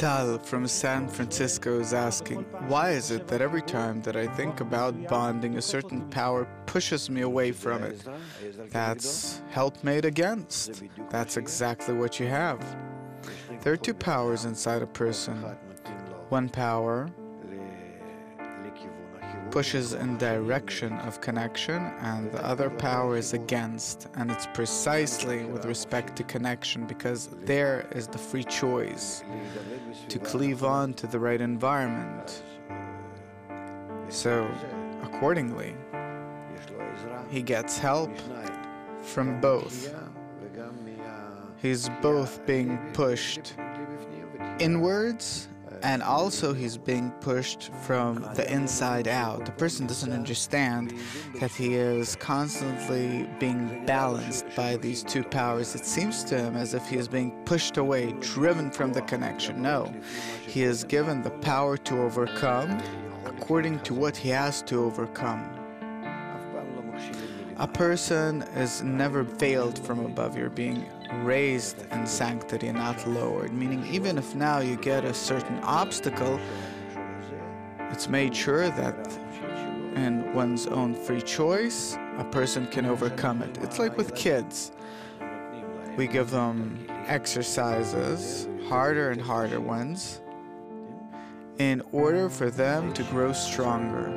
Tal from San Francisco is asking, why is it that every time that I think about bonding, a certain power pushes me away from it? That's helpmate against. That's exactly what you have. There are two powers inside a person. One power pushes in direction of connection and the other power is against. And it's precisely with respect to connection because there is the free choice to cleave on to the right environment. So accordingly he gets help from both. He's both being pushed inwards and also he's being pushed from the inside out. The person doesn't understand that he is constantly being balanced by these two powers. It seems to him as if he is being pushed away, driven from the connection. No, he is given the power to overcome according to what he has to overcome. A person is never veiled from above. You're being raised in sanctity, and not lowered. Meaning, even if now you get a certain obstacle, it's made sure that in one's own free choice, a person can overcome it. It's like with kids. We give them exercises, harder and harder ones, in order for them to grow stronger.